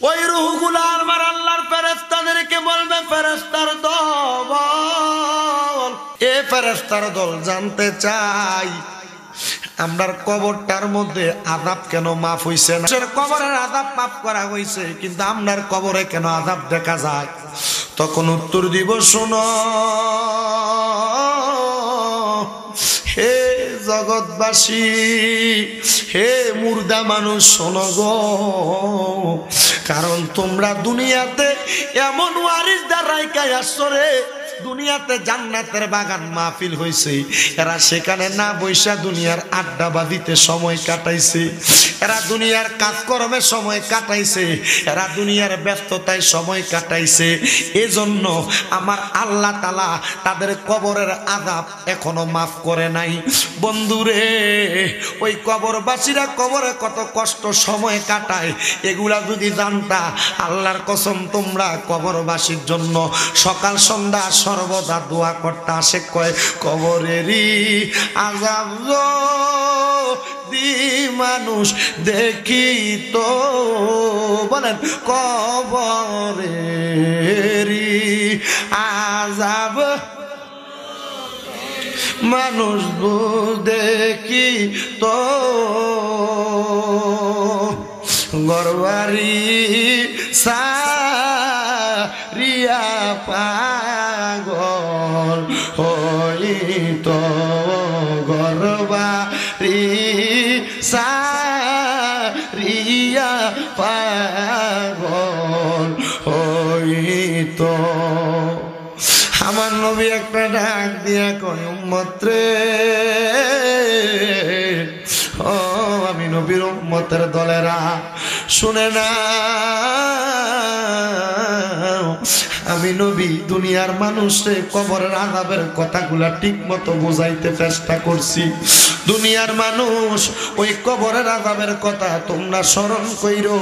ওই রুহগুলা আমার আল্লাহর ফেরেস্তাদেরকে বলবে ফেরেস্তার দল, এ ফেরেস্তার দল জানতে চাই, আমরার কবরটার মধ্যে আদাব কেন মাফ হইছে না? কবরের আদাব মাফ করা হয়েছে কিন্তু আমরার কবরে কেন আদাব দেখা যায়? তখন উত্তর দিব, শোনো, হে জগৎবাসী, হে মুর্দা মানুষ, শোনো গো কারণ তোমরা দুনিয়াতে এমন ওয়ারিস দ্বারাইকায় আসছো রে। দুনিয়াতে জান্নাতের বাগান মাহফিল হয়েছে এরা সেখানে না বৈশা দুনিয়ার আড্ডা বাদিতে সময় কাটাইছে। এরা দুনিয়ার কাজকর্মে সময় কাটাইছে। এরা দুনিয়ার ব্যস্ততায় সময় কাটাইছে। এজন্য আমার আল্লাহ তালা তাদের কবরের আদাব এখনও মাফ করে নাই। বন্ধুরে, ওই কবরবাসীরা কবরে কত কষ্ট সময় কাটায়, এগুলা যদি জানতা, আল্লাহর কসম তোমরা কবরবাসীর জন্য সকাল, সন্ধ্যা সর্বদা দোয়া করতে আসে কয়, কবরেরই আজাব দি মানুষ দেখি তো। বলেন, কবরেরই আজাব মানুষ দেখি তো। গরবারি সারিয়া পাগল হইত গরবারি সারিয়া পাগল হইত। আমার নবী একটা ডাক দিয়া কয় উম্মত্রে ও, আমি নবীর উম্মতের দলেরা শুনে না আমি নবী, দুনিয়ার মানুষে কবরের আজাবের কথাগুলা ঠিক মতো বোঝাইতে চেষ্টা করছি। দুনিয়ার মানুষ ওই কবরের আজাবের কথা তোমরা স্মরণ কইরো।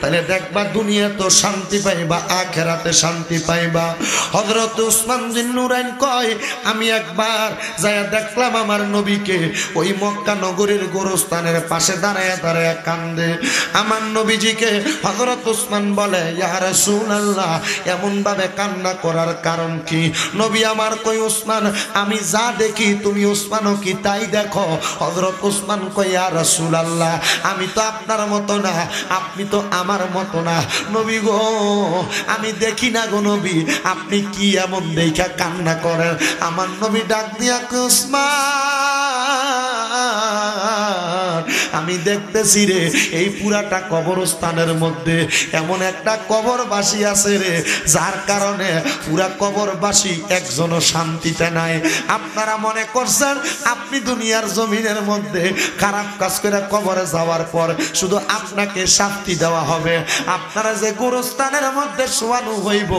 তাহলে দেখবা দুনিয়া তো শান্তি পাইবা, আখেরাতে শান্তি পাইবা। হজরত উসমান দিন নুরাইন কয়, আমি একবার যায়া দেখলাম আমার নবীকে ওই মক্কা নগরীর গোরস্থানের পাশে দাঁড়ায় দাঁড়ায় কান্দে। আমার নবীজিকে হজরত উসমান বলে, ইয়া রাসূলুল্লাহ, এমন ভাবে কান্না করার কারণ কি? নবী আমার কই উসমান, আমি যা দেখি তুমি উসমানও কি তাই দেখো? হজরত উসমান কই ইয়া রাসূলুল্লাহ, আমি তো আপনার মতো না, আপনি তো আমার মতো না। নবী গো, আমি দেখি না গো নবী, আপনি কি এমন দেখা কান্না করেন? আমার নবী ডাক দিয়া উসমান আমি দেখতেছি রে, এই পুরাটা কবরস্থানের মধ্যে এমন একটা কবরবাসী আছে রে, যার কারণে পুরা কবরবাসী একজনও শান্তিতে নাই। আপনারা মনে করছেন আপনি দুনিয়ার জমিনের মধ্যে খারাপ কাজ করে কবরে যাওয়ার পর শুধু আপনাকে শাস্তি দেওয়া হবে। আপনারা যে গোরস্থানের মধ্যে শোয়ানো হইব,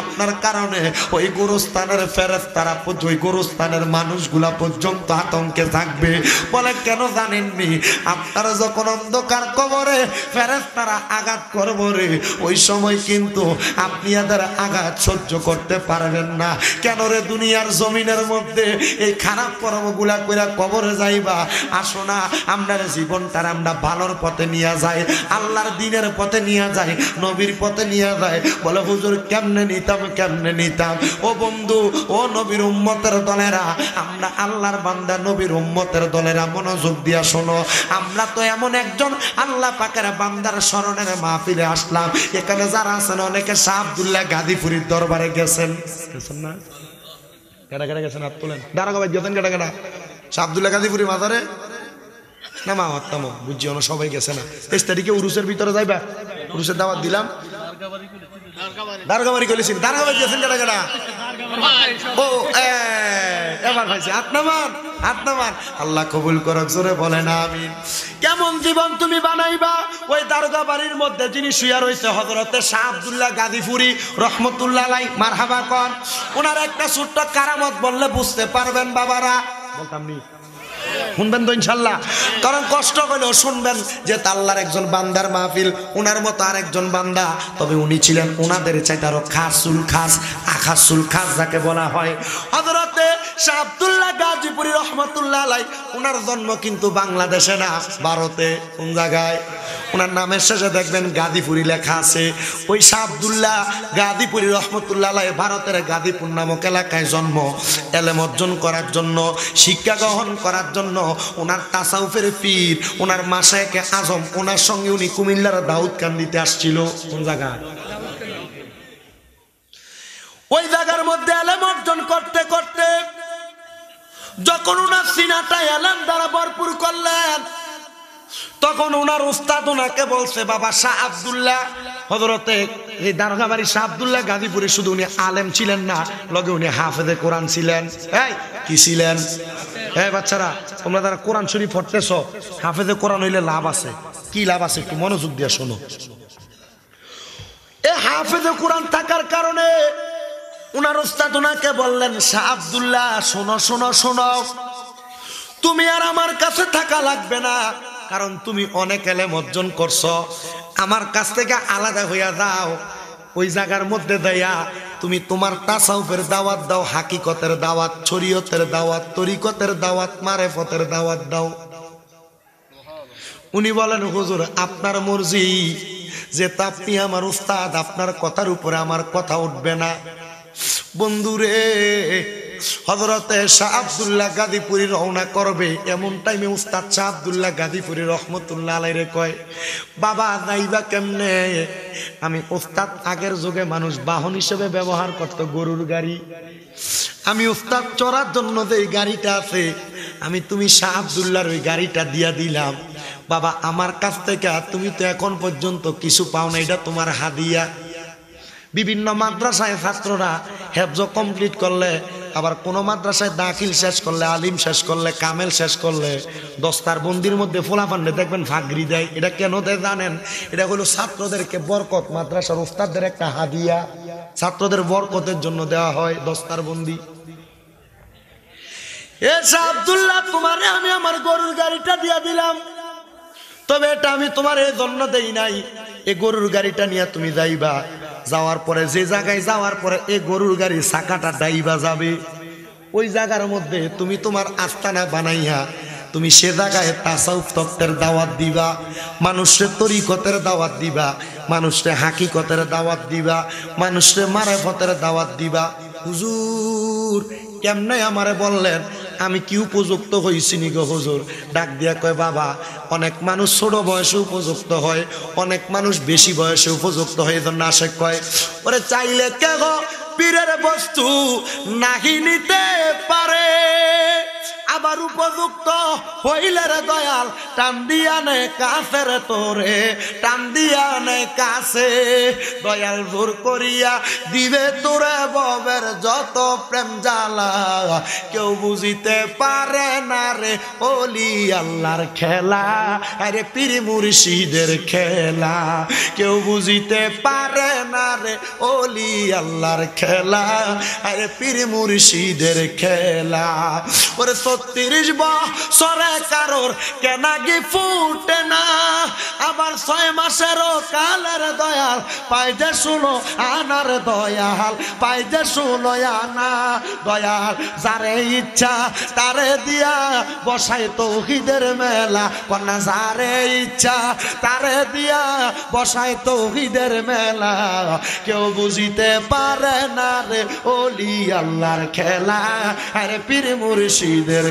আপনার কারণে ওই গোরস্থানের ফেরত তারা ওই গোরস্থানের মানুষগুলা পর্যন্ত আতঙ্কে থাকবে। বলে, কেন জানেননি? আপনারা যখন অন্ধকার কবরে ফেরত তারা আঘাত করব রে, ওই সময় কিন্তু আপনি এদের আঘাত সহ্য করতে পারবেন না। কেন রে দুনিয়ার জমিনের মধ্যে এই খারাপ কর্মগুলা কইরা কবরে যাইবা? আসো না, আমরা জীবনটার আমরা ভালোর পথে নিয়ে যাই, আল্লাহর দিনের পথে নিয়ে যাই, নবীর পথে নিয়ে যায় বলে, হুজুর, কেমনে নিতাম কেমনে নিতাম? ও বন্ধু, ও নবীর উম্মতের দলেরা, আমরা আল্লাহর বান্দা, নবীর উম্মতের দলেরা মনোযোগ দিয়া শোনো। আমরা তো এমন একজন আল্লাহ পাকের বান্দার স্মরণের মাহফিলে আসলাম। এখানে যারা আছেন অনেকে শাহ আব্দুল্লাহ গাদিপুরীর দরবারে গেছেন। গেছেন না? কেটা কেটা গেছেন? হাত তোলেন। দাঁড়া ভাই গেছেন কেটা কেটা শাহ আব্দুল্লাহ গাদিপুরি মাজারে? না মা বুঝছি সবাই গেছে না। তেইশ তারিখে উরুসের ভিতরে যাইবা? উরুসের দাওয়াত দিলাম। দারগাবাড়ি করেছি দারগাবাড়ি গেছেন ও এবার ভাইছে হাত নামান আল্লাহ কবুল করক, জোরে কেমন জীবন তুমি বানাইবা? ওই দারোগা বাড়ির মধ্যে যিনি শুয়া রয়েছে হজরতে শাহ আব্দুল্লাহ গাদিফুরি রহমতুল্লাহ লাই মারহাবা কন ওনার একটা ছোট্ট কারামত বললে বুঝতে পারবেন, বাবারা। বলতাম নি শুনবেন তো ইনশাল্লাহ। কারণ কষ্ট করলেও শুনবেন যে তাল্লার একজন বান্দার মাহফিল, উনার মতো আর একজন বান্দা। তবে উনি ছিলেন উনাদের চাইতে আরও খাসুল খাস, আখাসুল খাস যাকে বলা হয়। হজরতে শাহ আব্দুল্লাহ গাজীপুরি রহমতুল্লাহ আলাই উনার জন্ম কিন্তু বাংলাদেশে না, ভারতে, কোন জায়গায়? ওনার নামের শেষে দেখবেন গাদিপুরি লেখা আছে। ওই শাহ আবদুল্লাহ গাদিপুরি রহমতুল্লাহ আলাই ভারতের গাদিপুর নামক এলাকায় জন্ম। এলেম অর্জন করার জন্য, শিক্ষা গ্রহণ করার জন্য ওনার তাসাউফের পীর ওনার মাসায়কে আজম ওনার সঙ্গে উনি কুমিল্লার দাউদ কান্দিতে আসছিল। কোন জায়গায়? ওই জায়গার মধ্যে এলেম অর্জন করতে করতে যখন ওনার সিনাটা এলেম দ্বারা ভরপুর করলেন, তখন ওনার উস্তাদ ওনাকে বলছে, বাবা শাহ আবদুল্লাহ হজরতে এই দারোগাবাড়ি শাহ আবদুল্লাহ গাজীপুরে শুধু উনি আলেম ছিলেন না, লগে উনি হাফেজে কোরআন ছিলেন। এই, কি ছিলেন? হ্যাঁ বাচ্চারা, তোমরা যারা কোরআন শরীফ পড়তেছ, হাফেজে কোরআন হইলে লাভ আছে। কি লাভ আছে একটু মনোযোগ দিয়ে শোনো। এ হাফেজে কোরআন থাকার কারণে উনার ওস্তাদ ওনাকে বললেন, শাহ আবদুল্লাহ, শোনো শোনো শোনো। তুমি আর আমার কাছে থাকা লাগবে না, কারণ তুমি অনেক এলেম অর্জন করছ। আমার কাছ থেকে আলাদা হইয়া যাও। ওই জায়গার মধ্যে দেয়া তুমি তোমার তাসাউফের দাওয়াত দাও, হাকিকতের দাওয়াত, শরীয়তের দাওয়াত, তরিকতের দাওয়াত, মারেফতের দাওয়াত দাও। উনি বলেন, হুজুর, আপনার মর্জি। যে আপনি, আমার উস্তাদ, আপনার কথার উপরে আমার কথা উঠবে না। বন্ধুরে হজরতে শাহ আবদুল্লাহ গাদিপুরি রওনা করবে। এমন টাইমে উস্তাদ শাহ আবদুল্লাহ গাদিপুরি রহমতুল্লাহ কয়, বাবা যাইবা কেমনে? আমি, উস্তাদ, আগের যুগে মানুষ বাহন হিসেবে ব্যবহার করত গরুর গাড়ি। আমি, উস্তাদ, চড়ার জন্য যে এই গাড়িটা আছে, আমি তুমি শাহ আবদুল্লাহর ওই গাড়িটা দিয়া দিলাম। বাবা, আমার কাছ থেকে তুমি তো এখন পর্যন্ত কিছু পাও না, এটা তোমার হাদিয়া। বিভিন্ন মাদ্রাসায় ছাত্ররা হেফজ কমপ্লিট করলে, আবার কোন মাদ্রাসায় দাখিল শেষ করলে, আলিম শেষ করলে, কামেল শেষ করলে, দস্তার বন্দির মধ্যে ফোলাফান্ডে দেখবেন ফাগরি দেয়। এটা কেন দেয় জানেন? এটা হলো ছাত্রদেরকে বরকত। মাদ্রাসার উস্তাদদের একটা হাদিয়া। ছাত্রদের বরকতের জন্য দেওয়া হয় দস্তার বন্দি। আবদুল্লাহ, তোমারে আমি আমার গরুর গাড়িটা দিয়া দিলাম। তবে এটা আমি তোমার এই জন্য দেই নাই। এই গরুর গাড়িটা নিয়ে তুমি যাইবা। যাওয়ার পরে, যে জায়গায় যাওয়ার পরে এই গরুর গাড়ি চাকাটা ডাইবা যাবে। ওই জায়গার মধ্যে তুমি তোমার আস্তানা বানাইয়া তুমি সে জায়গায় তাসাউফ তত্ত্বের দাওয়াত দিবা, মানুষের তরিকতের দাওয়াত দিবা, মানুষের হাকিকতের দাওয়াত দিবা, মানুষের মারেফতের দাওয়াত দিবা। হুজুর, কেমনে আমারে বললেন? আমি কি উপযুক্ত হয়েছি নি হুজুর? ডাক দিয়া কয়, বাবা, অনেক মানুষ ছোট বয়সে উপযুক্ত হয়, অনেক মানুষ বেশি বয়সে উপযুক্ত হয়, এজন্য জন্য আসে কয়, ওরে চাইলে কে গো পীরের বস্তু নাহি নিতে পারে? আবার উপযুক্ত হইলে রে দয়াল, টান দিয়া নে কাছে রে তোরে, টান দিয়া নে কাছে। দয়াল জোর করিয়া দিবে তোরে ববের যত প্রেম জ্বালা, কেউ বুঝিতে পারে না রে ওলি আল্লাহর খেলা। আরে পীর মুর্শিদের খেলা, কেউ বুঝিতে পারে না রে ওলি আল্লাহর খেলা। আরে পীর মুর্শিদের খেলা। ওরে ছত্রিশ বছরে কারোর কেনাগি ফুটে না। আবার ছয় মাসেরও কালের দয়াল, পাইতে শুনো আনার দয়াল, পাইতে শুনো আনা দয়াল। যারে ইচ্ছা তারে দিয়া বসাই তৌহিদের মেলা, কন্যা যারে ইচ্ছা তারে দিয়া বসাই তৌহিদের মেলা। কেউ বুঝিতে পারে না রে ওলি আল্লাহর খেলা, আরে পীর মুর্শিদের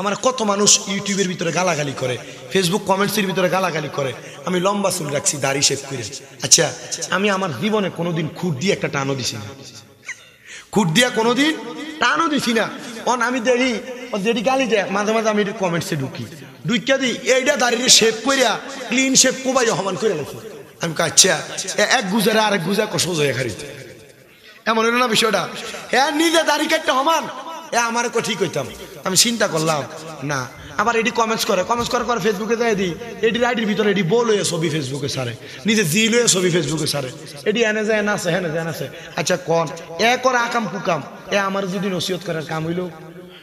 আমার কত মানুষ ইউটিউবের ভিতরে গালাগালি করে ফেসবুক কমেন্টসের ভিতরে গালাগালি করে, আমি লম্বা চুল রাখছি, দাড়ি শেভ করে। আচ্ছা আমি আমার জীবনে কোনোদিন খুঁট দিয়ে একটা টানও দিছি না। খুঁট দিয়া কোনোদিন টানও দিছি না। অন, আমি দেখি যেটি গালি দেয়, মাঝে মাঝে আমি কমেন্টসে ঢুকি। ঢুকিয়া দিই এইটা দাঁড়িয়ে শেভ করিয়া ক্লিন শেভ কোবাই সমান করে রাখি আমি আচ্ছা এক গুজারে আরেক গুজা কষ্ট হয়ে খারিতে এমন হলো না বিষয়টা? হ্যাঁ নিজে দাড়ি কাটতে হমান এ, আমার ঠিক হইতাম। আমি চিন্তা করলাম, না। আবার এটি কমেন্টস করে কমেন্টস করার পর ফেসবুকে দেয় দিই এটি আইডির ভিতরে এটি বল হয়ে ছবি ফেসবুকে সারে। নিজে জিল হয়ে ছবি ফেসবুকে সারে। এটি এনে যায়, এনে আছে হেনে যায়, এনে আছে। আচ্ছা কন? এ, করে, আকাম কুকাম এ, আমার যদি নসিহত করার কাম হইল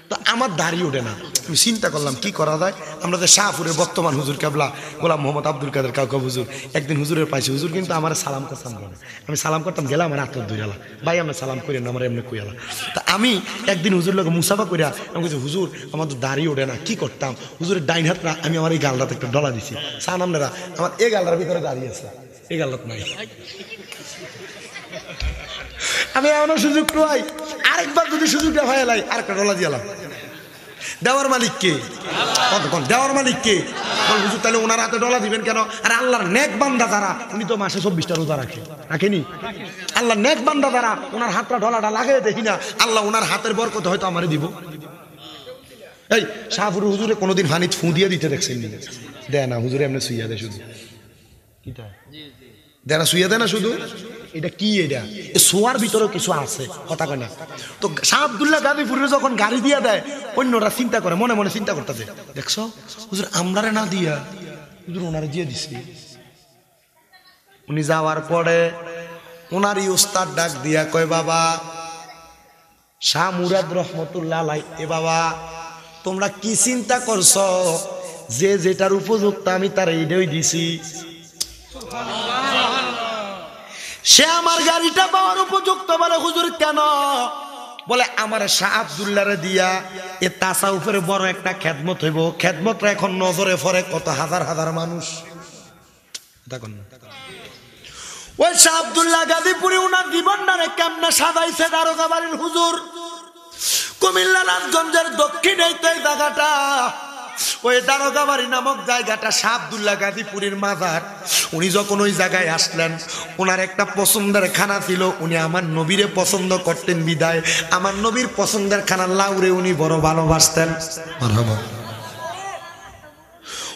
তো আমার দাড়ি ওঠে না। আমি চিন্তা করলাম, কি করা যায়? আমরা যে শাহপুরের বর্তমান হুজুর কেবলা, গোলাম মোহাম্মদ আব্দুল কাদের কাউকে হুজুর, একদিন হুজুরের পাইছি, হুজুর কিন্তু আমার সালাম করতাম করে আমি সালাম করতাম, গেলাম আমার আত্মর দূরালা ভাই, আমরা সালাম করি না, আমার এমনি কইয়ালা তা আমি একদিন হুজুর লোক মুসাফা করিয়া আমি বলছি হুজুর, আমার তো দাড়ি ওঠে না, কি করতাম? হুজুরের ডাইন হাত না আমি আমার এই গালটাতে একটা ডলা দিছি। সান আপনারা আমার এই গালটার ভিতরে দাঁড়িয়ে আছে, এই গালটাত নাই। আমি এমন সুযোগ পাই আরেকবার যদি সুযোগটা হয়ে লাই আরেকটা ডলা দিয়ালাম দেওয়ার মালিক কে? কতক্ষণ? দেওয়ার মালিক কে? হুজুর তাহলে ওনার হাতে ডলা দিবেন কেন? আর আল্লাহর নেক বান্দা যারা উনি তো মাসে চব্বিশটা রোজা রাখে। রাখেনি? আল্লাহ নেক বান্দা যারা ওনার হাতটা ডলাটা লাগে দেখি না আল্লাহ ওনার হাতের বরকত হয়তো আমারে দিব। এই শাহপুর হুজুরে কোনোদিন হানিত ফু দিয়ে দিতে দেখছেন দেয় না হুজুরে এমনি শুইয়া দেয় শুধু। দেয় না শুইয়া দেয় না শুধু? এটা কি এটা? এ শোয়ার ভিতরেও কিছু আছে, কথা কয় না। তো শাহ আবদুল্লাহ গাজীপুরে যখন গাড়ি দিয়া দেয়, অন্যরা চিন্তা করে, মনে মনে চিন্তা করতেছে, দেখছ? হুজুর, আমরারে না দিয়া হুজুর ওনারে দিয়ে দিছি। উনি যাওয়ার পরে ওনারই ওস্তাদ ডাক দিয়া কয়, বাবা, শাহ মুরাদ রহমতুল্লাহ এ বাবা, তোমরা কি চিন্তা করছ? যে যেটার উপযুক্ত আমি তার এইটাই দিছি। সে আমার গাড়িটা পাওয়ার উপযুক্ত বলে হুজুর কেন? বলে, আমার শাহ আবদুল্লারে দিয়া এ তাসা উপরে বড় একটা খেদমত হইব। খেদমত এখন নজরে পড়ে কত হাজার হাজার মানুষ। দেখুন ওই শাহ আবদুল্লাহ গাজীপুরে উনার জীবনটারে কেমনে সাজাইছে দারোগা বাড়ির হুজুর? কুমিল্লা, রাজগঞ্জের দক্ষিণে এই জায়গাটা। ওই দারোগাবাড়ি নামক জায়গাটা শাহ আবদুল্লাহ গাজীপুরের মাজার। উনি যখন ওই জায়গায় আসলেন ওনার একটা পছন্দের খানা ছিল উনি আমার নবীরে পছন্দ করতেন বিদায়। আমার নবীর পছন্দের খানা লাউরে উনি বড় ভালোবাসতেন।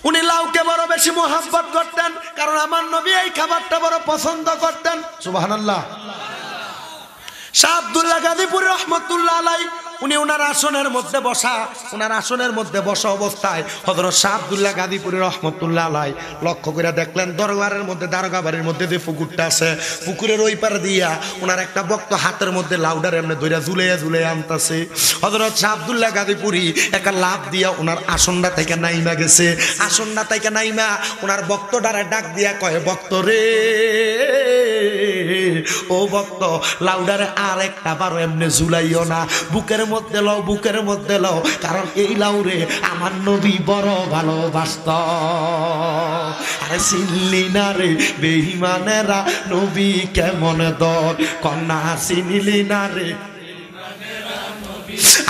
উনি লাউকে বড় বেশি মোহাব্বত করতেন কারণ আমার নবী এই খাবারটা বড় পছন্দ করতেন। সুবহানাল্লাহ। শাহ আবদুল্লাহ গাজীপুর রহমতুল্লাহ আলাই উনি ওনার আসনের মধ্যে বসা ওনার আসনের মধ্যে বসা অবস্থায় হজরত শাহ আবদুল্লাহ গাজীপুরের রহমতুল্লাহ আলাই লক্ষ্য করে দেখলেন দরবারের মধ্যে দারোগা বাড়ির মধ্যে যে পুকুরটা আছে, পুকুরের ওই পারে দিয়া ওনার একটা বক্ত হাতের মধ্যে লাউডার এমনি ধইরা ঝুলে ঝুলে আনতাছে। হজরত শাহ আবদুল্লাহ গাজীপুরি একটা লাভ দিয়া ওনার আসনটা থেকে নাইমা গেছে। আসনটা থেকে নাইমা ওনার বক্ত বক্তটারে ডাক দিয়া কয় বক্ত রে, ও বক্ত লাউডারে আর একটা বারো এমনি ঝুলাইও না, বুকের মধ্যে লও, বুকের মধ্যে লও, কারণ এই লাউরে আমার নবী বড় ভালোবাসত। আরে চিনলি না রে বেহিমানেরা নবী কেমন দর? কন্যা চিনলি না রে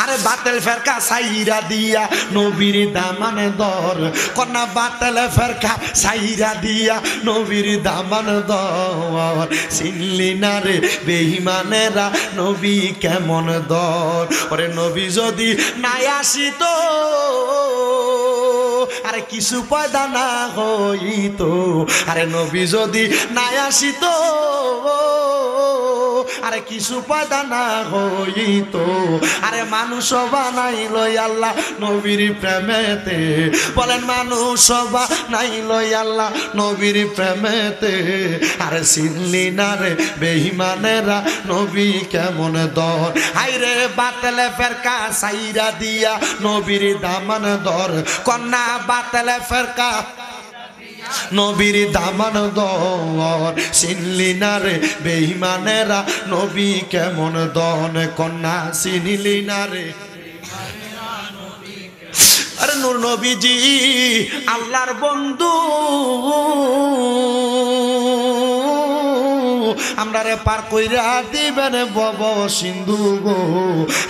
আরে বাতেল ফেরকা সাইরা দিয়া, নবীর দামান দর। কন্যা বাতেল ফেরকা সাইরা দিয়া, নবীর দামান দর। চিনলি না রে বেহিমানেরা নবী কেমন দর? ওরে নবী যদি নাই আসিত আরে কিছু পয়দা না হইত। আরে নবী যদি নাই আসিত আরে কিছু পয়দা না হইত। আরে মানুষ বানাইল আল্লাহ নবীর প্রেমেতে। বলেন মানুষ বানাইল আল্লাহ নবীর প্রেমেতে। আরে চিনলি না রে বেহিমানেরা নবী কেমন দর। আইরে বাতলে ফেরকা সাইরা দিয়া নবীর দামান দর। কন্যা বাতলে ফেরকা নবীর দামান দর চিনলি না রে বেইমানেরা, নবী কেমন দন, কন্যা চিনলি না রে আরে নূর নবীজি, আল্লাহর বন্ধু। আমরারে পার কইরা দিবেন বব সিন্ধু গো।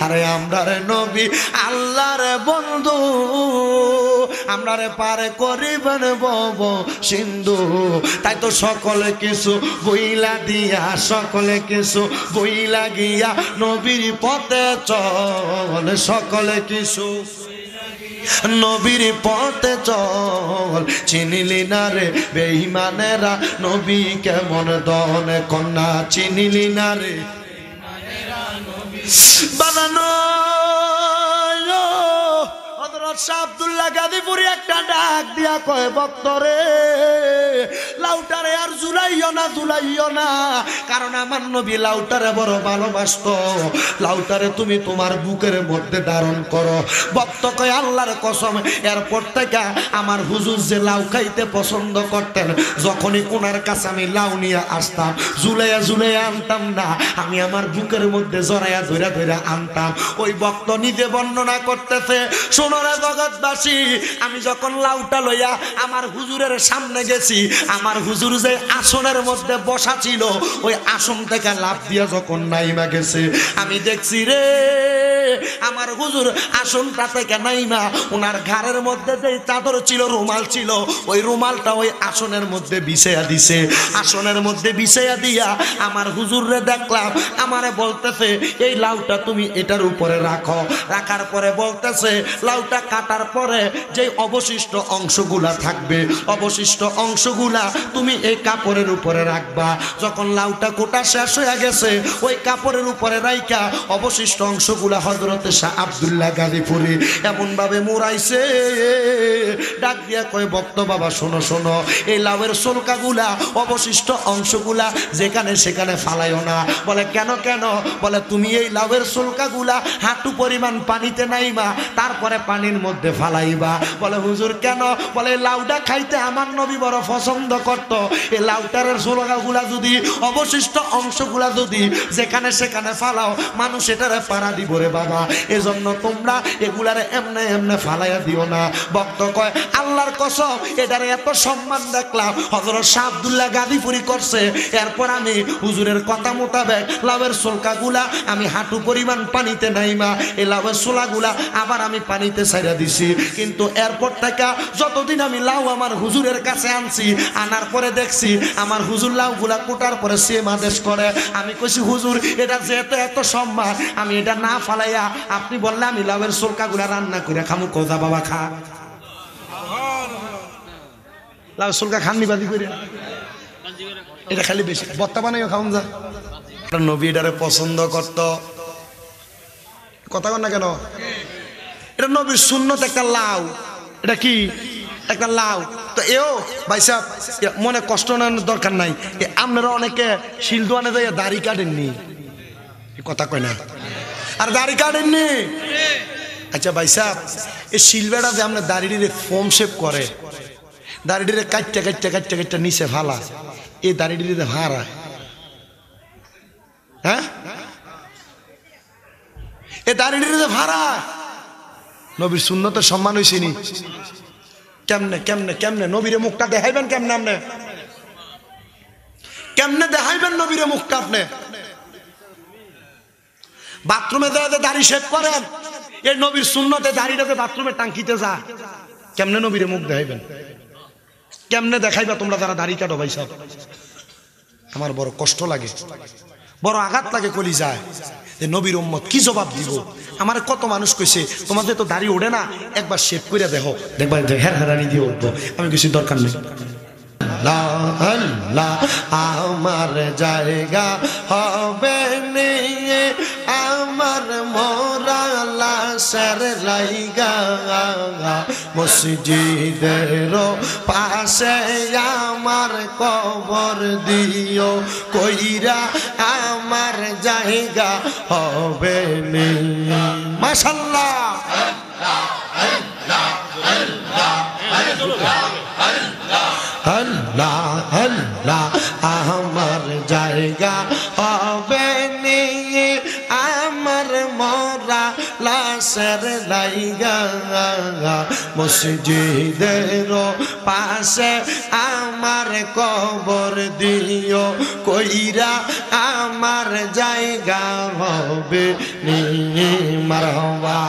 আরে আমরারে নবী আল্লাহর বন্ধু। আমরারে পার করিবেন বব সিন্ধু। তাই তো সকলে কিছু বইলা দিয়া, সকলে কিছু বইলা গিয়া নবীর পথে চল, সকলে কিছু। নবীর পথে চল। চিনিলি না রে বেইমানেরা নবী কেমন দন কন্যা? চিনিলি না রে বানানো তুমি তোমার বুকের মধ্যে ধারণ করো। ভক্ত কয়, আল্লাহর কসম এরপর থেকে আমার হুজুর যে লাউ খাইতে পছন্দ করতেন, যখনই ওনার কাছে আমি লাউ নিয়ে আসতাম জুলাইয়া জুলাইয়া আনতাম না। আমি আমার বুকের মধ্যে জড়াইয়া ধরে ধরে আনতাম। ওই ভক্ত নিজে বর্ণনা করতেছে সোনরা জগৎবাসী, আমি যখন লাউটা লইয়া আমার হুজুরের সামনে গেছি, আমার হুজুর যে আসনের মধ্যে বসা ছিল, ওই আসন থেকে লাভ দিয়া যখন নাইমা গেছে, আমি দেখছি রে, আমার হুজুর আসনটা থেকে নাইমা ওনার ঘাড়ের মধ্যে যে চাদর ছিল, রুমাল ছিল, ওই রুমালটা ওই আসনের মধ্যে বিছাইয়া দিছে। আসনের মধ্যে বিছাইয়া দিয়া আমার হুজুররে দেখলাম, আমারে বলতেছে, এই লাউটা তুমি এটার উপরে রাখো। রাখার পরে বলতেছে, লাউটা কাটার পরে যে অবশিষ্ট অংশগুলা থাকবে, অবশিষ্ট অংশগুলা তুমি এই কাপড়ের উপরে রাখবা। যখন লাউটা কোটা শেষ হয়ে গেছে, ওই কাপড়ের উপরে রাইকা অবশিষ্ট অংশগুলা হজরতে শাহ আবদুল্লাহ গাজীপুরি এমন ভাবে মোড়াইছে। ডাক দিয়া কয়, ভক্ত বাবা, শোনো শোনো, এই লাউয়ের সোলকাগুলা, অবশিষ্ট অংশগুলা যেখানে সেখানে ফালাইও না। বলে, কেন কেন? বলে, তুমি এই লাউয়ের সোলকাগুলা হাঁটু পরিমাণ পানিতে নাইবা তারপরে পানির মধ্যে ফালাইবা। বলে, হুজুর কেন? বলে লাউটা খাইতে আমার নবী বড় পছন্দ করত। এই লাউটারের সোলকাগুলা যদি, অবশিষ্ট অংশগুলা যদি যেখানে সেখানে ফালাও, মানুষ এটারে পাড়া দিব রে বাবা। এজন্য তোমরা এগুলারে এমনে এমনে ফালাইয়া দিও না। ভক্ত কয়, আল্লাহর কসম, এটারে এত সম্মান দেখলাম। হজরত শাহ গাদিপুরি করছে। এরপর আমি হুজুরের কথা মোতাবেক লাভের সোলকাগুলা আমি হাঁটু পরিমাণ পানিতে নাইমা। এই লাভের সোলাগুলা আবার আমি পানিতে ছাইরা দিছি। কিন্তু এরপর থেকে যতদিন আমি লাউ আমার হুজুরের কাছে আনছি, আনার পরে দেখছি আমার হুজুর লাউগুলা কোটার পরে সেম আদেশ করে। আমি কইছি, হুজুর, এটা যেহেতু এত সম্মান, আমি এটা না ফালাইয়া আপনি বললে আমি লাউয়ের সোলকাগুলা রান্না করে খামু, কোজা বাবা খা। লাউ সোলকা খাননি বাদি করে এটা খালি বেশি, বত্তা বানাইও খাওন যা। নবী এটারে পছন্দ করত। কথা কন না কেন? এটা নবীর শূন্যত একটা লাউ। এটা কি? একটা লাউ। তো এও ভাই সাহেব মনে কষ্ট নেওয়ার দরকার নাই। আপনারা অনেকে শিল দোয়ানে যাইয়া দাড়ি কাটেননি। কথা কয় না। আর দাড়ি কাটেননি? আচ্ছা ভাই সাহেব এই শিলবেটা যে আপনার দাড়িটিরে ফোম শেপ করে দাড়িটিরে কাটতে কাটতে কাটতে কাটতে নিচে ফালা এই দাড়িটিরে ভাড়া। হ্যাঁ? এ দাড়িটিরে ভাড়া। নবীর শূন্যতে সম্মান হয়েছিনি কেমনে কেমনে কেমনে? নবীরে মুখটা দেখাইবেন কেমনে আপনি? কেমনে দেখাইবেন নবীরে মুখটা আপনি? বাথরুমে দেয় দাড়ি শেভ করেন, এই নবীর শূন্যতে দাড়িটাতে বাথরুমে টাঙ্কিতে যা কেমনে নবীরে মুখ দেখাইবেন? কেমনে দেখাইবা তোমরা যারা দাড়ি কাটো ভাই সব? আমার বড় কষ্ট লাগে। বড় আঘাত লাগে কলি যায় যে নবীর উম্মত কি জবাব দিব? আমার কত মানুষ কইছে, তোমাদের তো দাড়ি ওঠে না, একবার শেভ করে দেখো। দেখবা হের হেরানি দিয়ে উঠবো। আমি কিছু দরকার নেই। আমার জায়গা হবে মোরা লাশের লাইগা মসজিদের পাশে আমার কবর দিও। কইরা আমার জায়গা হবে নি। মাশাল্লাহ। লাশের লাইগা মসজিদের পাশে আমার কবর দিও, কইরা আমার জায়গা হবে নিয়ে মারহবা।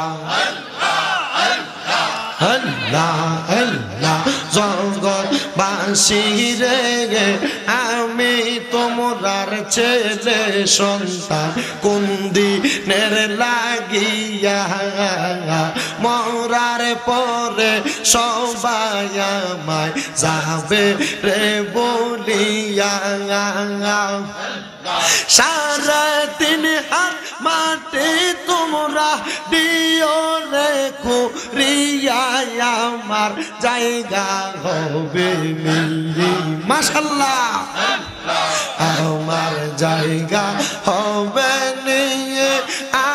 আল্লাহ আল্লাহ জগৎ বাসি রে আমি তোমরার ছেলে সন্তান কোন দিনের লাগিয়া? মরার পরে সবাই আমায় যাবে রে বলিয়া। সারা দিন হাত মাটি তোমরা দিও রে কুরিয়ায় আমার জায়গা হবে মাশাল্লাহ। আমার জায়গা হবে নিয়ে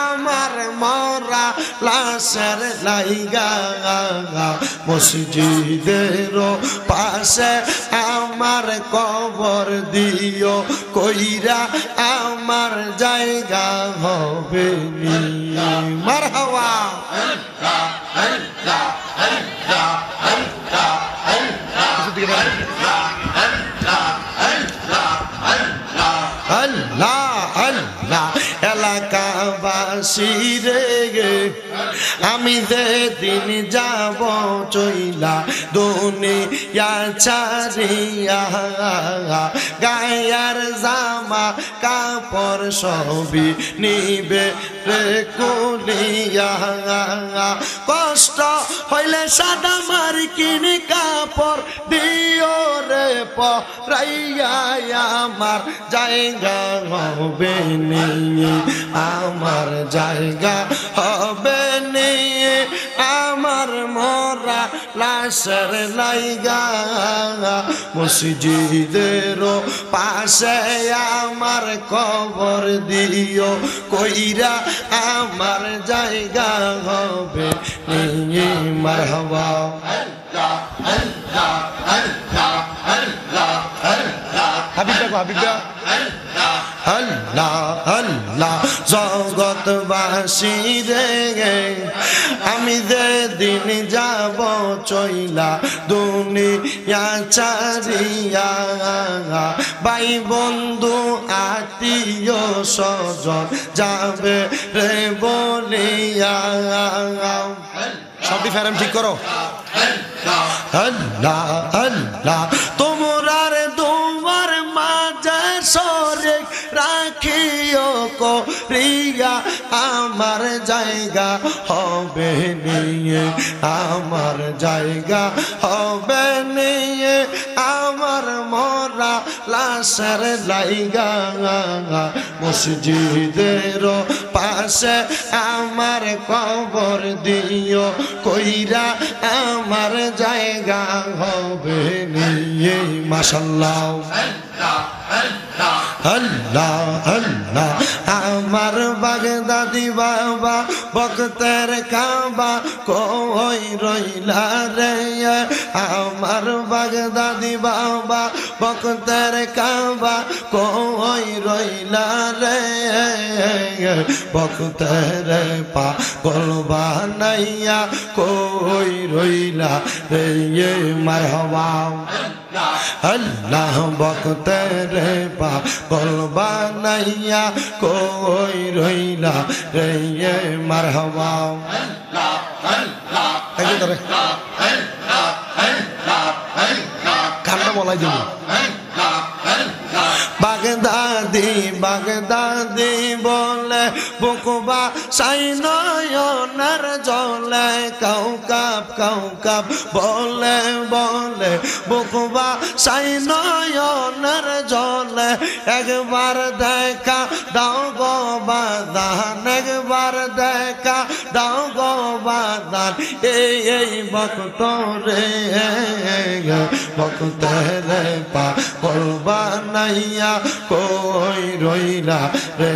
আমার মরা লাশের লাইগা। মসজিদের পাশে আমার কবর দিও, কইরা আমার জায়গা হবে মার হাওয়া আল্লাহ দিন যাব চইলা দুনিয়া ছাড়িয়া গায়ার জামা কাপড় সবই নিবে রে কুলিয়া। কষ্ট হইলে সাদা মার কিনি কাপড় দিও রে, পরাইয়া আমার জায়গা হবে নিয়ে আমার জায়গা হবে নিয়ে আমার মরা লাশের লাইগা মসজিদের পাশে আমার কবর দিও, কইরা আমার জায়গা হবে। মারহাবা। হাবিব দেখো, হাবিব আল্লাহ আল্লাহ জগৎবাসী রে আমি যে দিন যাব চইলা দুনিয়া চারিয়া ভাই বন্ধু আত্মীয় স্বজন যাবে রে বলিয়া। সবই ফেরাম ঠিক করো? আল্লাহ আল্লাহ তোমরা করিয়া আমার জায়গা হবে নিয়ে আমার জায়গা হবে নিয়ে আমার মরা লাশের লাইগা। মসজিদের পাশে আমার কবর দিও, কইরা আমার জায়গা হবে নিয়ে। মাসাল্লাহ আল্লাহ আল্লাহ আমার বাগদাদি বাবা বক্তের কাবা কই রইলা রে? আমার বাগদাদি বাবা বক্তের কাবা কই রইলা রে? বক্তের পা গলবা নাইয়া কই রইলা রে? মারহবা। আল্লাহ বক্তের পা গলবা নাইয়া কই রইলা রে? মারহবা। একদম ধরে। কানটা বলাই দেবো। দাগ বাগদাদি বাগদাদি বলে বুকবা সাই নয়নের জলে কাউকাপ কাউকাপ বলে বলে বুকবা সাই নয়নের জলে, একবার দেখা দাও গো বাদান, একবার দেখা দাও গো বাদান, এই এই ভক্ত রে ভক্ত রে পা বলবা নাইয়া কই রইলা রে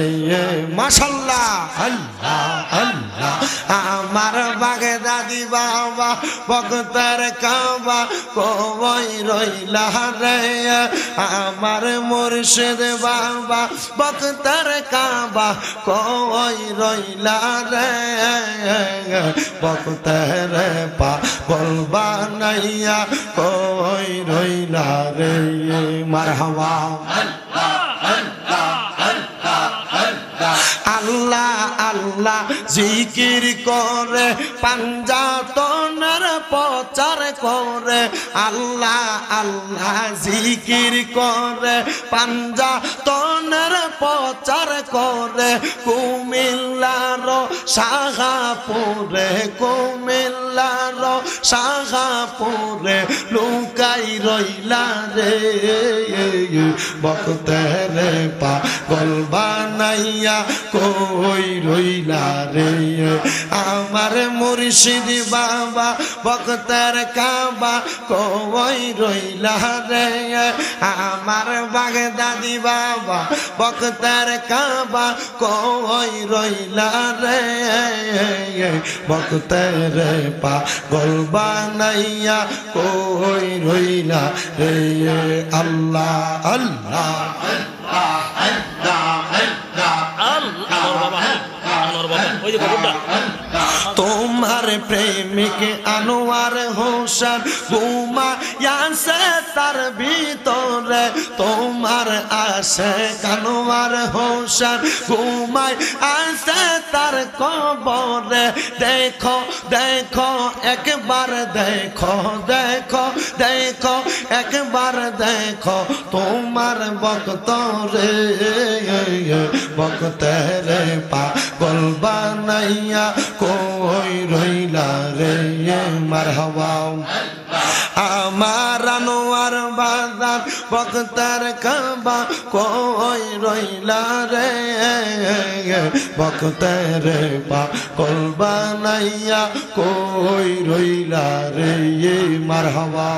মাশাল্লাহ। আল্লাহ আল্লাহ। আমার বাগে দাদি বাবা ভক্তের কাবা কই রইলা রে। আমার মুর্শিদ বাবা ভক্তের কাবা কই রইলা রে। ভক্তের পা বলবা নাইয়া কই রইলা রে। মারহাবা। আল্লাহ। আল্লাহ আল্লাহ জিকির করে তনের প্রচার করে, আল্লাহ আল্লাহ জিকির করে। পাঞ্জা তনের প্রচার করে, কুমিল্লার সাহাপুরে কুমিল্লার সাহাপুরে লুকাই রইলা রে। বক্তের পাগল বানাইয়া কই রইলা রে। আমার মুর্শিদ বাবা বক্তের কাবা কই রইলা রে আমার বাগদাদি বাবা বক্তের কাবা কই রইলা রে বক্তের পাগল বানাইয়া কই রইলা রে আল্লাহ আল্লাহ আনোয়ার বাবা হ্যাঁ আনোয়ার বাবা ওই যে তোমার প্রেমিক আনোয়ার হোসেন ঘুমা ইয়াসে তার ভিতরে। তোমার আসে কানোয়ার হোসেন ঘুমায় আসে তার কবরে। দেখো দেখো, একবার দেখো দেখো দেখো, একবার দেখো তোমার বক্ত রে বক্তরে বক্তরে পাগল বানাইয়া কই রইলা? রে মারহাবা। আমার আনোয়ার বাজার বক্তার কাবা কই রইলা রে বক্তার পাগল বানাইয়া কই রইলা রে মারহাবা।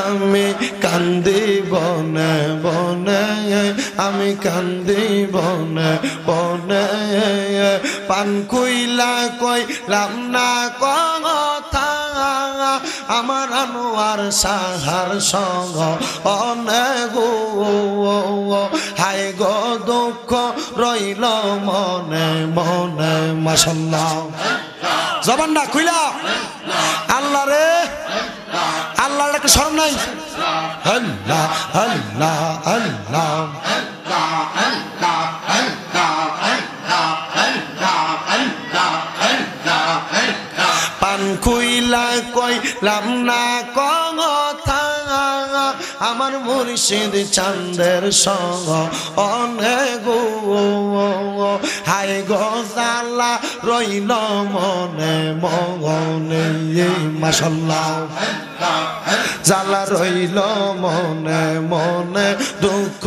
আমি কান্দি বনে বনে, আমি কান্দি বনে বনে। পান কইলা কইলাম না কথা, আমার আনোয়ার সাহার সঙ্গ অনেক হাই গো দুঃখ রইল মনে মনে মাসাল্লাহ জবানটা খুইলা। আল্লাহ রে একটা স্মরণ নাই? আল্লাহ আল্লাহ আল্লাহ। কইলাম না কথা। আমার মুর্শিদ চান্দের সঙ্গ অনেক হাই গজালা রইল মনে মনে মাসাল্লাহ জ্বালা রইল মনে মনে, দুঃখ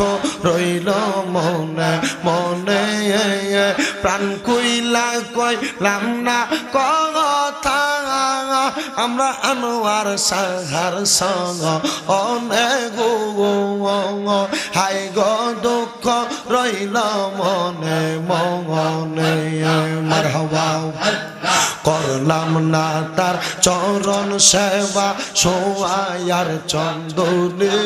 রইল মনে মনে প্রাণ কইলা কইলাম না কথা। আমরা আনোয়ার সাহার সঙ্গ অনেক হাই গো, দুঃখ রইল মনে মনে মারহবা। করলাম না তার চরণ সেবা সোয়ার চন্দনে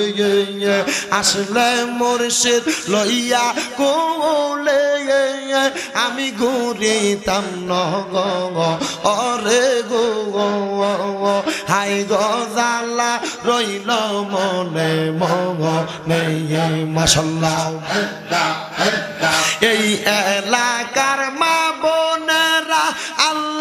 আসলে মুর্শিদ লইয়া কোলে আমি ঘুরিতাম নগ অরে গো হাই গজালা রইল মনে মনে মাসাল্লাহ এই এলাকার মা বোনেরা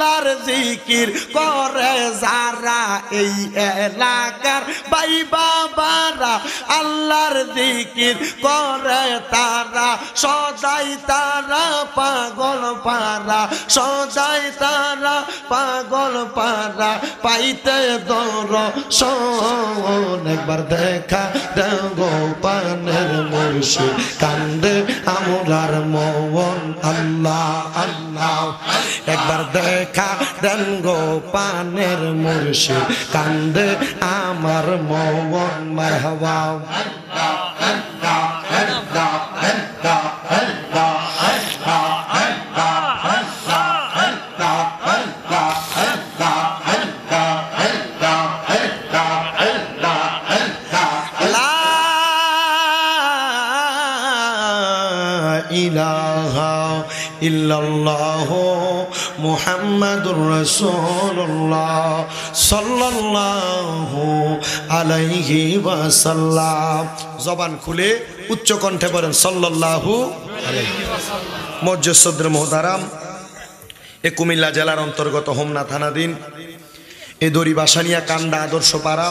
আল্লাহর জিকির করে যারা এই এলাকার। ভাই বাবারা, আল্লাহর জিকির করে তারা। সদাই তারা পাগল পারা, সদাই তারা পাগল পারা। পাইতে দর একবার দেখা দেগো পানের মুর্শি কান্দে আমরার মন, আল্লাহ আল্লাহ। একবার দেখা দেন গোপানের মুর্শি কান্দে আমার মন মারহাবা ইলাহা ইল্লাল্লাহ মুহাম্মাদুর রাসূলুল্লাহ সাল্লাল্লাহু আলাইহি ওয়াসাল্লাম। জবান খুলে উচ্চ কণ্ঠে বলেন, সাল্লাল্লাহু আলাইহি মজ্জসদ্র মোহতারাম, এ কুমিল্লা জেলার অন্তর্গত হোমনা থানাধীন, এ দড়ি বাসানিয়া কান্ডা আদর্শ পাড়া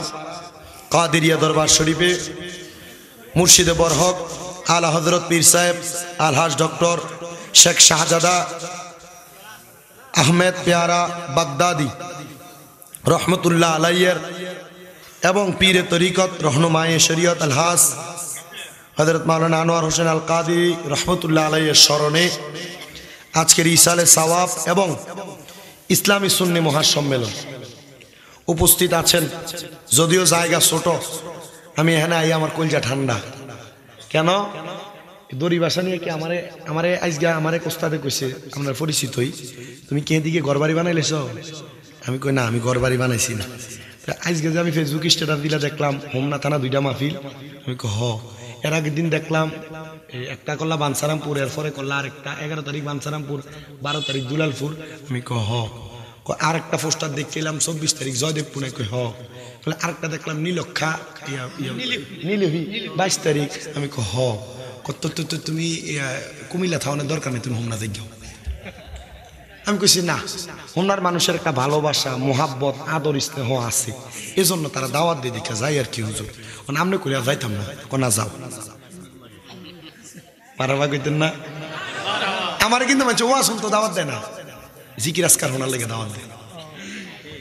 কাদেরিয়া দরবার শরীফে মুর্শিদে বরহক, আলা হজরত পীর সাহেব, আলহাজ ডক্টর শেখ শাহজাদা, আহমেদ পেয়ারা বাগদাদি, রহমতুল্লাহ আলাইয়ের এবং পীরে তরিকত রহনুমায়ে শরীয়ত আলহাস হজরত মাওলানা আনোয়ার হোসেন আল কাদি রহমতুল্লাহ আলাইয়ের স্মরণে আজকের ইসালে সওয়াব এবং ইসলামী সুন্নি মহাসম্মেলন উপস্থিত আছেন। যদিও জায়গা ছোট, আমি এখানে আই আমার কলজা ঠান্ডা। কেন? দড়ি বাসা নিয়ে কি আমারে আমারে আজকে আমারে কোস্তাদে কইছে আপনার পরিচিতই। তুমি কে দিকে ঘর বাড়ি বানাইলেছ? আমি কই না আমি ঘর বাড়ি বানাইছি না। আজকে যে আমি ফেসবুক স্ট্যাটাস দিলে দেখলাম হোমনা থানা দুইটা মাহফিল। আমি হ। এর আগের দিন দেখলাম একটা করলা বানসারামপুর এরপরে করলা আর একটা এগারো তারিখ বানসারামপুর বারো তারিখ দুলালপুর। আমি কই হ। কয় আরেকটা পোস্টার দেখছিলাম চব্বিশ তারিখ জয়দেবপুরে কই হ। বলে আরেকটা দেখলাম নীলক্ষা নীলহি বাইশ তারিখ। আমি কই হ। কত তো তুমি কুমিল্লা থাওয়ানোর দরকার নেই, তুমি হোমনা দেখো। আমি কইছি, না, হোমনার মানুষের একটা ভালোবাসা, মোহাব্বত, আদর, স্নেহ আছে। এজন্য তারা দাওয়াত দিয়ে দেখা যায় আর কি, হুজুর। নামনে করিয়া যাইতাম না কোনা যাও। পারাবা কইতেন না? আমার কিন্তু মানছে ও আসুন তো দাওয়াত দেয় না। জিকির আজকার হোনার লেগে দাওয়াত দেয়।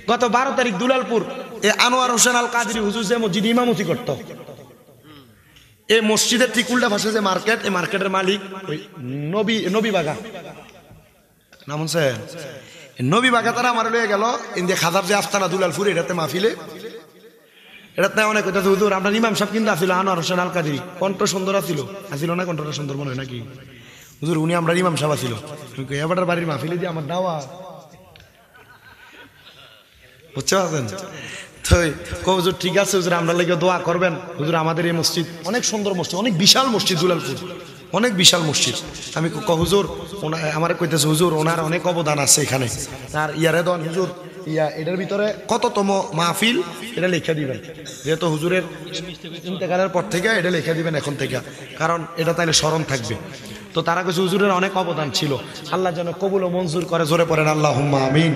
গত বারো তারিখ দুলালপুর, এ আনোয়ার হোসেন আল কাদির হুজুর যে মসজিদ ইমামতি করত। এই মসজিদের ঠিক উল্টা পাশে যে মার্কেট, এই মার্কেটের মালিক ওই নবী নবী বাগা। নাম হচ্ছে নবী বাগা তারা আমার লয়ে গেল ইন্দিয়া খাজার যে আস্তানা দুলালপুর এটাতে মাহফিলে। এটাতে অনেক কথা হুজুর, আপনার ইমাম সাহেব কিন্তু আসিল, আনোয়ার হোসেন আল কাদির কণ্ঠ সুন্দর আসিল আসিল না কণ্ঠটা সুন্দর মনে হয় নাকি? হুজুর, উনি আমরা ইমাম সাহেব আসিল এবার বাড়ির মাহফিলে দিয়ে আমার দাওয়া বুঝতে পারছেন? হুজুর, ঠিক আছে হুজুর, আমরা লেগে দোয়া করবেন। হুজুর, আমাদের এই মসজিদ অনেক সুন্দর মসজিদ, অনেক বিশাল মসজিদ দুলালপুর, অনেক বিশাল মসজিদ। আমি হুজুর আমার কইতেছে, হুজুর, ওনার অনেক অবদান আছে এখানে। আর ইয়ারে দন হুজুর, ইয়া, এটার ভিতরে কততম মাহফিল, এটা লিখে দিবেন। যেহেতু হুজুরের ইন্তেকালের পর থেকে এটা লিখে দিবেন এখন থেকে, কারণ এটা তাহলে স্মরণ থাকবে। তো তারা কিছু হুজুরের অনেক অবদান ছিল। আল্লাহ যেন কবুল ও মঞ্জুর করে, জোরে পড়েন আল্লাহ আমিন।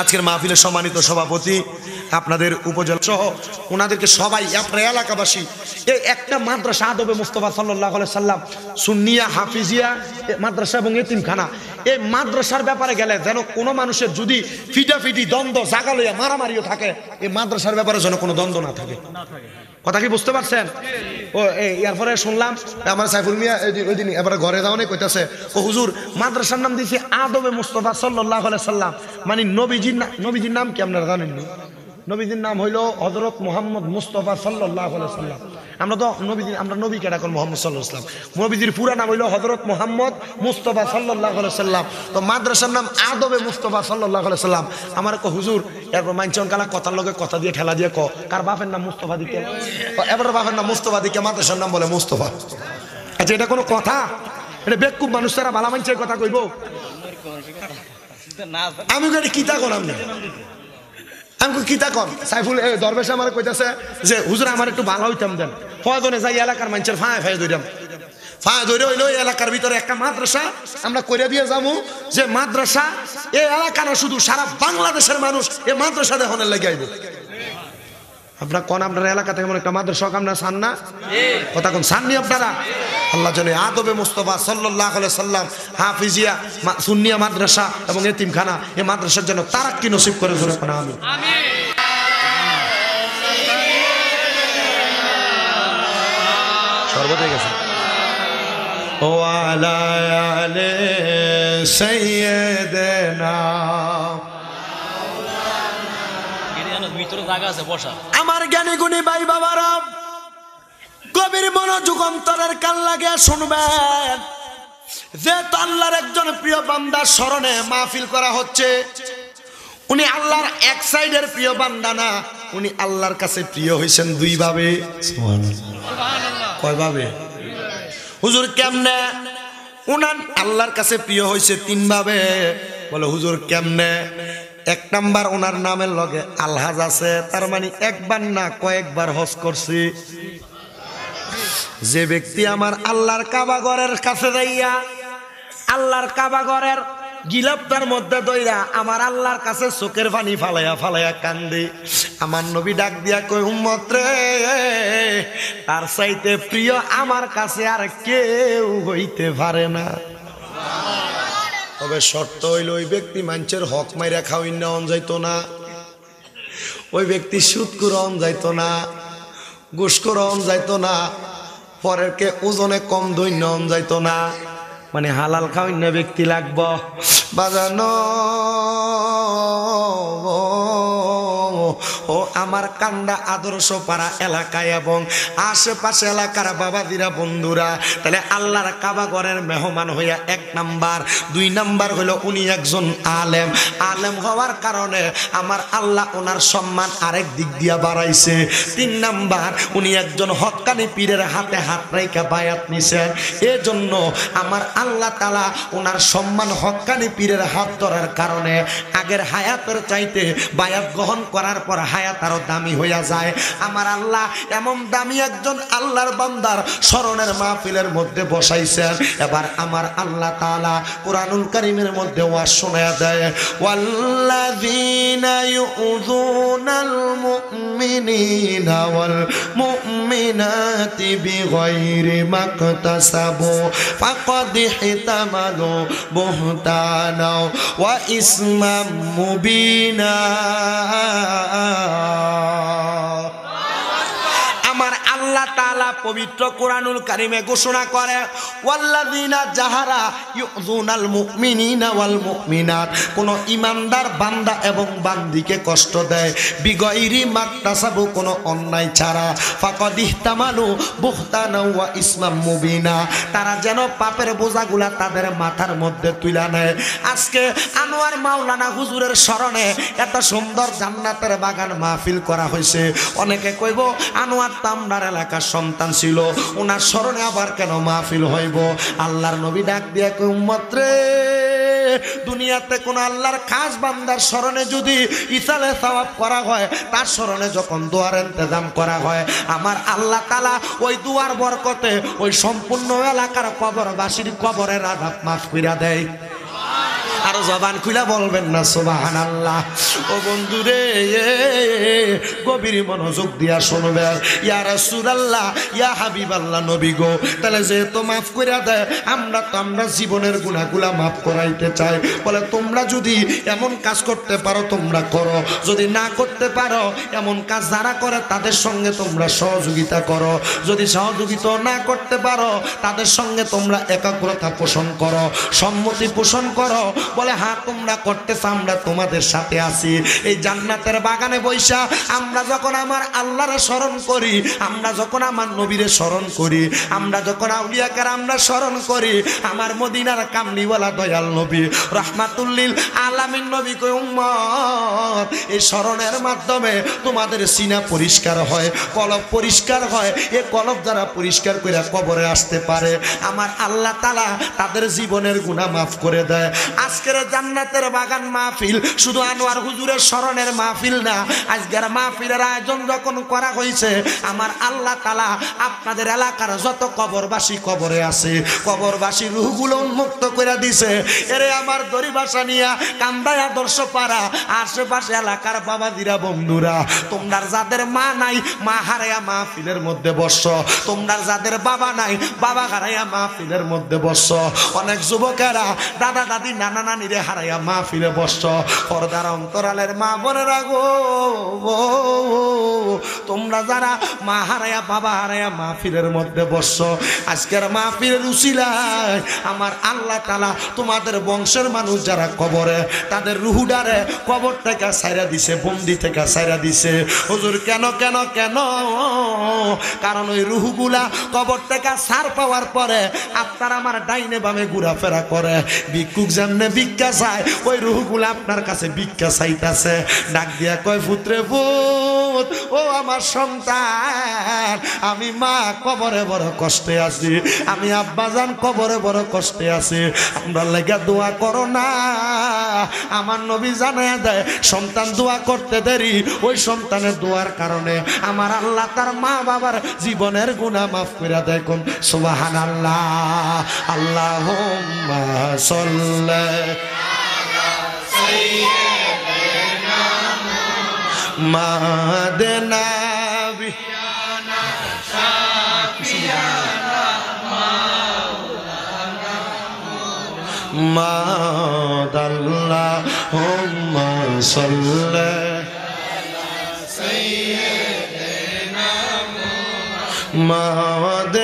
আজকের মাহফিলের সম্মানিত সভাপতি, আপনাদের উপজেলা সহ ওনাদেরকে সবাই, আপনার এলাকাবাসী, এই একটা মাদ্রাসা আদবে মুস্তফা সাল্লাহ সাল্লাম, সুন্নিয়া, হাফিজিয়া, মাদ্রাসা এবং এতিমখানা, এই মাদ্রাসার ব্যাপারে গেলে যেন কোনো মানুষের যদি ফিটাফিটি, দ্বন্দ্ব জাগা লইয়া মারামারিও থাকে, এই মাদ্রাসার ব্যাপারে যেন কোনো দ্বন্দ্ব না থাকে। কথা কি বুঝতে পারছেন? ও ইয়ার এরপরে শুনলাম আমার সাইফুল মিয়া ওই দিন- এবার ঘরে যাওয়ানে কইতাছে? ও হুজুর মাদ্রাসার নাম দিয়েছি আদবে মুস্তফা সাল্লাহ সাল্লাম মানে নবীজির নবীজির নাম কি আপনারা জানেননি নবীজির নাম হইল হজরত মোহাম্মদ মুস্তফা সাল্লাহ সাল্লাম আমরা তো নবীজি আমরা নবী কেডা কর মোহাম্মদ সাল্লাহ সাল্লাম নবীজির পুরা নাম হইল হজরত মোহাম্মদ মুস্তফা সাল্লাহ সাল্লাম তো মাদ্রাসার নাম আদবে মুস্তফা সাল্লাহ সাল্লাম আমার কো হুজুর এরপর মানচন কালা কথার লগে কথা দিয়ে ঠেলা দিয়ে ক কার বাপের নাম মুস্তফা দিকে? এবার বাপের নাম মুস্তফা দিকে মাদ্রাসার নাম বলে মুস্তফা। আচ্ছা এটা কোনো কথা? এটা বেকুব মানুষ তারা ভালা মানুষের কথা কইব? আমি কিতা কর আমি আমি কিতা কম? সাইফুল দরবেশ আমার কইতাছে যে, হুজুর, আমার একটু ভালো হইতাম দেন। ফয়জনে যাই এলাকার মানুষের ফায় ফায় ধরিলাম ফায় ধরে হইল এলাকার ভিতরে একটা মাদ্রাসা। আমরা করে দিয়ে যাব যে, মাদ্রাসা এই এলাকা না শুধু সারা বাংলাদেশের মানুষ এই মাদ্রাসা দেখানোর লেগে আইব। আপনার কোন আপনার এলাকা থেকে মনে একটা মাদ্রাসা আপনারা চান না? কথা কোন চাননি আপনারা? আল্লাহ জানে আদবে মুস্তফা সাল্লাহ সাল্লাম, হাফিজিয়া সুন্নিয়া মাদ্রাসা এবং এতিমখানা এই মাদ্রাসার জন্য তারা তারাক্কি নসিব করে ধরে কোন আমি সর্বত হয়ে গেছে। ও আলা আলে সৈয়দনা ভিতরে জায়গা আছে বসা। আমার জ্ঞানী গুণী ভাই বাবারা কবির মনোযোগ অন্তরের কান লাগে শুনবেন যে তো আল্লাহর একজন প্রিয় বান্দার স্মরণে মাহফিল করা হচ্ছে। উনি আল্লাহর এক সাইডের প্রিয় বান্দা না উনি আল্লাহর কাছে প্রিয় হয়েছেন দুই ভাবে কয় ভাবে হুজুর কেমনে? উনান আল্লাহর কাছে প্রিয় হয়েছে তিন ভাবে বলে হুজুর কেমনে? এক নাম্বার ওনার নামের লগে আলহাজ আছে, তার মানে একবার না কয়েকবার হজ করছি। যে ব্যক্তি আমার আল্লাহর কাবাগরের কাছে যাইয়া আল্লাহর কাবাগরের গিলাপটার মধ্যে দইরা আমার আল্লাহর কাছে চোখের পানি ফালাইয়া ফালাইয়া কান্দি। আমার নবী ডাক দিয়া কই উম্মত রে, তার চাইতে প্রিয় আমার কাছে আর কেউ হইতে পারে না। তবে শর্ত হইল ওই ব্যক্তি মানুষের হক মাইরা না অন যাইতো না। ওই ব্যক্তি সুদ করন যাইতো না ঘুষ করন যাইতো না, পরেরকে ওজনে কম দৈন্য যাইতো না। মানে হালাল খাওয়ান্য ব্যক্তি লাগব। বাজানো ও আমার কান্ডা আদর্শ পাড়া এলাকায় এবং আশেপাশে এলাকার বাবাদিরা বন্ধুরা, তাহলে আল্লাহর কাবাগরের মেহমান হইয়া এক নাম্বার, দুই নাম্বার হলো উনি একজন আলেম। আলেম হওয়ার কারণে আমার আল্লাহ ওনার সম্মান আরেক দিক দিয়া বাড়াইছে। তিন নাম্বার, উনি একজন হকানি পীরের হাতে হাত রেখা বায়াত নিছেন। এজন্য আমার আল্লাহ তালা ওনার সম্মান হকানি পীরের হাত ধরার কারণে আগের হায়াতের চাইতে বায়াত গ্রহণ করার পর হায়াত আরও দামি হইয়া যায়। আমার আল্লাহ এমন দামি একজন আল্লাহর বান্দার স্মরণের মাহফিলের মধ্যে বসাইছেন। এবার আমার আল্লাহ তাআলা কোরআনুল করিমের মধ্যে ওয়াজ শোনা দেয়, ওয়াল্লাযীনা ইউযুনাল মুমিনিনা ওয়াল মুমিনাতি বিগাইরি মাকতাসাবু ফাকাদ ইহতামালু বুহতানা ওয়া ইসমাম মুবিনা পবিত্র কোরআনুল কারিমে ঘোষণা করে, ওয়াল্লাযিনা যাহারা ইউযুনাল মুমিনিনা ওয়াল মুমিনাত কোন ইমানদার বান্দা এবং বান্দিকে কষ্ট দেয়। বিগয়রি মাকতাসাবু কোন অন্যায় ছাড়া। ফাকাদ ইহতামালু বুহতানা ওয়া ইসমাম মুবিনা তারা যেন পাপের বোঝাগুলা তাদের মাথার মধ্যে তুলে নেয়। আজকে আনোয়ার মাওলানা হুজুরের স্মরণে এত সুন্দর জান্নাতের বাগান মাহফিল করা হয়েছে। অনেকে কইব, আনোয়ার তামদার এলাকার সন্তান ছিল। ওনার স্মরণে আবার কেন মাহফিল হইব? আল্লাহর নবী ডাক দিয়া কই উম্মত রে, দুনিয়াতে কোন আল্লাহর খাস বান্দার স্মরণে যদি ইসালে সওয়াব করা হয়, তার স্মরণে যখন দোয়ার ইন্তজাম করা হয়, আমার আল্লাহ তালা ওই দুয়ার বরকতে ওই সম্পূর্ণ এলাকার কবরবাসীর কবরের আঘাত মাফ কইরা দেয়। আরও জবান খুলা বলবেন না সোবাহান আল্লাহ ও বন্ধুরে গভীর মনোযোগ দিয়া শুনবেন। ইয়া রাসূলুল্লাহ, ইয়া হাবিবাল্লাহ নবী গো, তাহলে যেহেতু মাফ করে দেয় আমরা তো আমরা জীবনের গুণাগুলা মাফ করাইতে চাই। বলে, তোমরা যদি এমন কাজ করতে পারো, তোমরা করো। যদি না করতে পারো, এমন কাজ যারা করে, তাদের সঙ্গে তোমরা সহযোগিতা করো। যদি সহযোগিতা না করতে পারো, তাদের সঙ্গে তোমরা একাগ্রতা পোষণ করো। সম্মতি পোষণ করো বলে হ্যাঁ তোমরা করতেছ, আমরা তোমাদের সাথে আছি। এই জান্নাতের বাগানে বৈশা, আমরা যখন আমার আল্লাহরে স্মরণ করি, আমরা যখন আমার নবীরে স্মরণ করি, আমরা যখন আউলিয়াকার আমরা স্মরণ করি, আমার মদিনার কামলিওয়ালা দয়াল নবী, রহমাতুল্লিল আলামিন নবী উম্মত, এই স্মরণের মাধ্যমে তোমাদের সিনা পরিষ্কার হয়, কলব পরিষ্কার হয়। এ কলব দ্বারা পরিষ্কার করে কবরে আসতে পারে, আমার আল্লাহ তালা তাদের জীবনের গুণা মাফ করে দেয়। আজকের জান্নাতের বাগান মাহফিল শুধু আনোয়ার হুজুরের স্মরণের মাহফিল না, আজকের মাহফিলের আয়োজন যখন করা হয়েছে, আমার আল্লাহ তালা আপনাদের এলাকার যত কবরবাসী কবরে আছে, কবরবাসী রুহগুলো উন্মুক্ত করে দিছে। এরে আমার দড়ি ভাষা নিয়া কান্দায় আদর্শ পাড়া, আশেপাশে এলাকার বাবাদিরা বন্ধুরা, তোমরা যাদের মা নাই, মা হারাইয়া মাহফিলের মধ্যে বস তোমরা যাদের বাবা নাই, বাবা হারাইয়া মাহফিলের মধ্যে বস অনেক যুবকেরা, দাদা দাদি, নানা নানিরে হারাইয়া মাহফিলে বস পর্দার অন্তরালের মা বোনেরা গো তোমরা যারা মা হারাইয়া, বাবা হারাইয়া মাহফিলের মধ্যে বস আজকের মাহফিলের উসিলায় আমার আল্লাহ তালা তোমাদের বংশের মানুষ যারা কবরে, তাদের রুহুডারে কবর থেকে সাইরা দিছে, বন্দি থেকে সাইরা দিছে। হুজুর, কেন কেন কেন? কারণ ওই রুহুগুলা কবর থেকে সার পাওয়ার পরে আপনার আমার ডাইনে বামে ঘোরাফেরা করে। ভিক্ষুক যেমনে ভিক্ষা চায়। ওই রুহুগুলা আপনার কাছে ভিক্ষা চাইতাছে। ডাক দিয়া কয় পুত্রে পুত ও আমার সন্তান, আমি মা, কবরে বড় কষ্টে আছি। আমি আব্বাজান কবরে বড় কষ্টে আছি। আমরা লেগে দোয়া করো না। আমার নবী জানায় দেয়, সন্তান দোয়া করতে দেরি। ওই সন্তানের দোয়ার কারণে আমার আল্লাহ তার মা বাবার জীবনের গুণা মাফ করে দেয়। কোন সুবাহান আল্লাহ আল্লাহ মাদনাবি মাদাল্লা হুম্মা সাল্লাল্লাহু মাদনাবি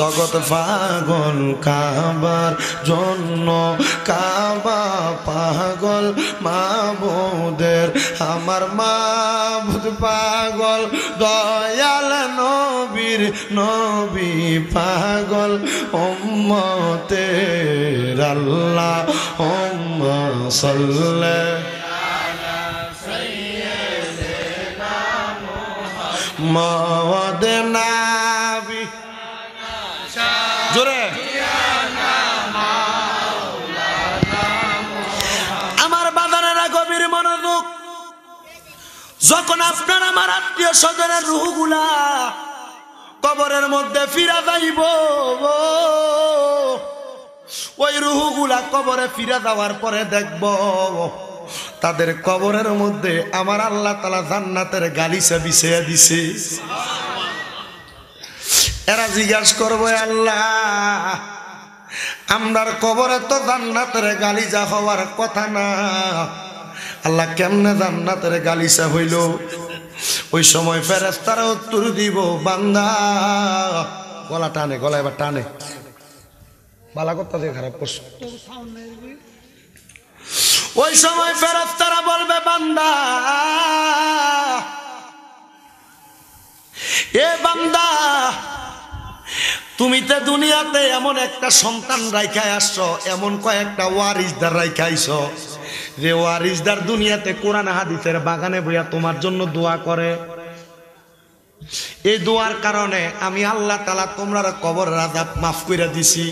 জগৎ পাগল, কাবার জন্য কাবা পাগল, মাবুদের আমার মাবুদ পাগল, দয়াল নবীর নবী পাগল, উম্মতের আল্লাহ উম্মা সাল্লাল্লাহু মদনাবি যখন আপনার আমার আত্মীয় স্বজনের রুহগুলা কবরের মধ্যে ফিরা যাইব ওই রুহগুলা কবরে ফিরা যাওয়ার পরে দেখব, তাদের কবরের মধ্যে আমার আল্লাহ তালা জান্নাতের গালিচা বিছিয়ে দিছে। এরা জিজ্ঞাসা করব, আল্লাহ, আমরার কবরে তো জান্নাতের গালিজা হওয়ার কথা না। আল্লাহ কেমনে জান্নাতের গালিসা হইল? ওই সময় ফেরেস্তারা উত্তর দিব, বান্দা, গলা টানে, গলা এবার টানে। বালা কথা দিয়ে খারাপ করছ। ওই সময় ফেরেস্তারা বলবে, বান্দা, এ বান্দা তুমি তো দুনিয়াতে এমন একটা সন্তান রাইখায় আসছো, এমন কয়েকটা ওয়ারিসদার রাইখাইছ যে ওয়ারিসদার দুনিয়াতে কোরআন হাদিসের বাগানে বইয়া তোমার জন্য দোয়া করে। এই দোয়ার কারণে আমি আল্লাহ তালা তোমরা কবর রাজা মাফ করে দিছি।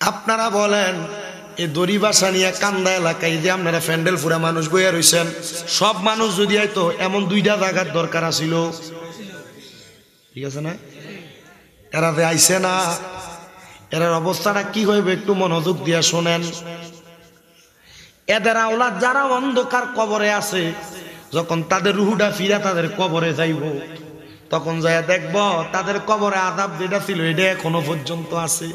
আপনারা বলেন, এই দড়ি বাসা নিয়ে কান্দা এলাকায় যে আপনারা ফ্যান্ডেল ফুরা মানুষ বইয়া রয়েছেন সব মানুষ যদি হয়তো এমন দুইটা জায়গার দরকার আছিল। ঠিক আছে না? এরা যে আইসে না, এরার অবস্থাটা কি হইবে একটু মনোযোগ দিয়া শোনেন। এদের আওলা যারা অন্ধকার কবরে আছে, যখন তাদের রুহুটা ফিরা তাদের কবরে যাইব, তখন যাইয়া দেখব তাদের কবরে আদাব যেটা ছিল, এটা এখনও পর্যন্ত আছে।